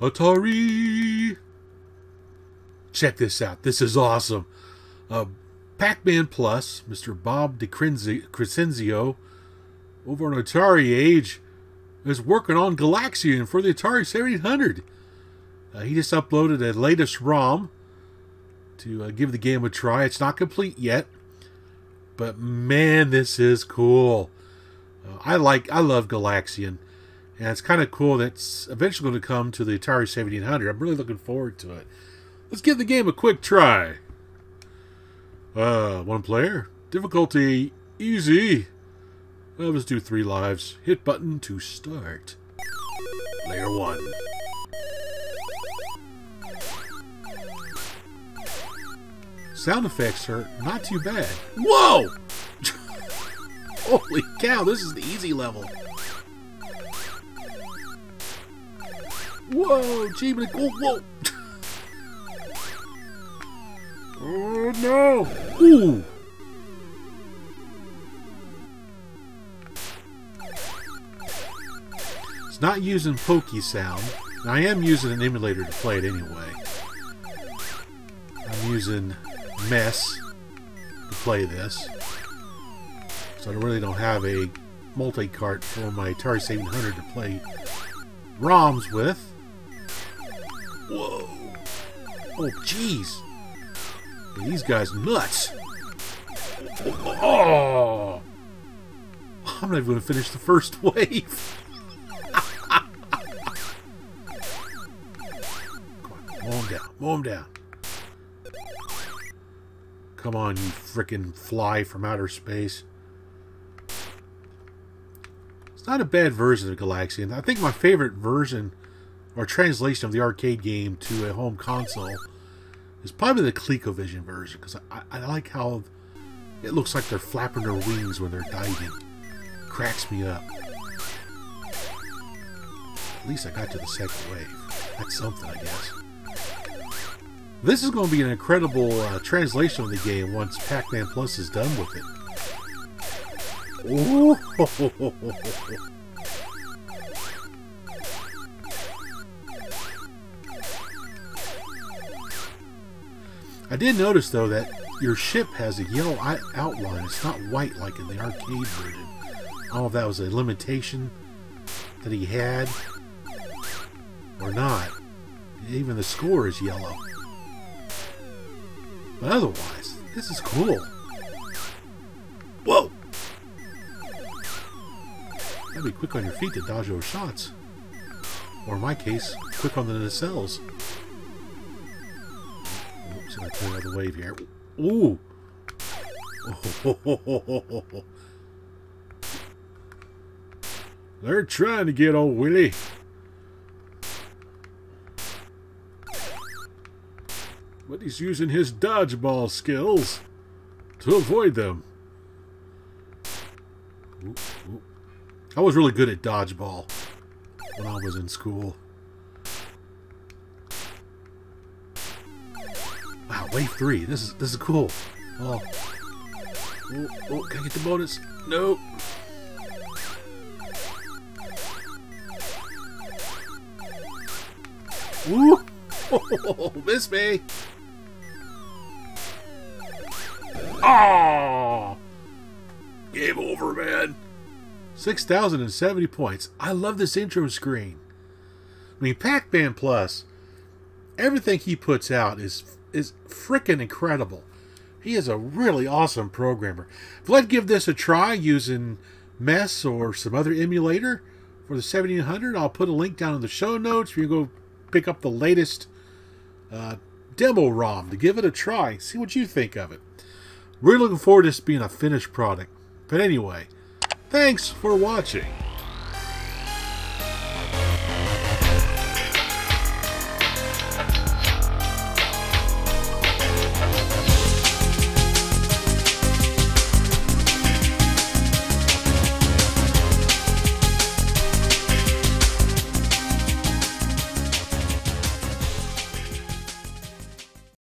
Atari! Check this out. This is awesome. Uh, Pac-Man Plus, Mr. Bob DeCrescenzo, over on AtariAge, is working on Galaxian for the Atari 7800. Uh, he just uploaded a latest ROM to uh, give the game a try. It's not complete yet, but man, this is cool. Uh, I like, I love Galaxian, and it's kind of cool that it's eventually going to come to the Atari 1700. I'm really looking forward to it. Let's give the game a quick try. Uh, one player. Difficulty easy. Well, let's do three lives. Hit button to start. Layer one. Sound effects are not too bad. Whoa! Holy cow, this is the easy level. Whoa, gee, whoa, whoa. oh no! Ooh! It's not using pokey sound. I am using an emulator to play it anyway. I'm using MESS to play this. So I really don't have a multi-cart for my Atari 700 to play ROMs with. Whoa. Oh, jeez. These guys nuts. Oh! I'm not even going to finish the first wave. mow him down. Mow him down. Come on, you frickin' fly from outer space. It's not a bad version of Galaxian. I think my favorite version or translation of the arcade game to a home console is probably the ColecoVision version because I, I, like how it looks like they're flapping their wings when they're diving. Cracks me up. At least I got to the second wave. That's something, I guess. This is going to be an incredible uh, translation of the game once Pac-Man Plus is done with it. Ooh. I did notice, though, that your ship has a yellow outline. It's not white like in the arcade version. I don't know if that was a limitation that he had or not. Even the score is yellow. But otherwise, this is cool. Whoa! Gotta be quick on your feet to dodge those shots. Or in my case, quick on the nacelles. Oops, I play another wave here. Ooh! They're trying to get old Willie. but he's using his dodgeball skills to avoid them. Ooh, ooh. I was really good at dodgeball when I was in school. Wave three. This is this is cool. Oh, oh, oh can I get the bonus? Nope. Ooh! Oh, miss me! Oh! Game over, man. 6,070 points. I love this intro screen. I mean, Pac-Man Plus, everything he puts out is is freaking incredible. He is a really awesome programmer. If let's give this a try using MESS or some other emulator for the 7800, I'll put a link down in the show notes. You can go pick up the latest uh, demo ROM to give it a try. See what you think of it. Really looking forward to this being a finished product. But anyway, thanks for watching.